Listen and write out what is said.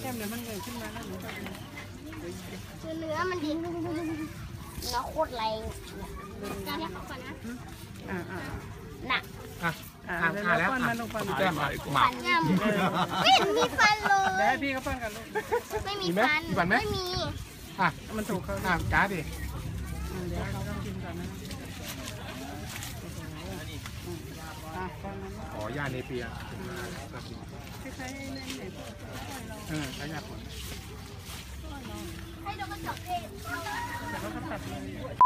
แก้มเดี๋ยวมันเงยขึ้นมาแล้วหนูจะคือเนื้อมันดีเนื้อโคตรแรงจะให้เขาก่อนนะอ่าอ่าหนักอะอ่าอะเดี๋ยวแล้วปั้นอะมาลงปั้นพี่แก้มหมักนง่ำไม่เห็นมีฟันเลเดี๋ยวให้พี่เขาปั้นกันลูกไม่มีฟันไม่มีอะมันถูกเขาอะจ้าดิเดี๋ยวเราต้องกินก่อนนะ อะปั้นมันอ๋อยาเนเปียคล้ายๆในในพวกเออใช้ยาผลให้ดูกระจกเองแต่เขาก็ตัดเลย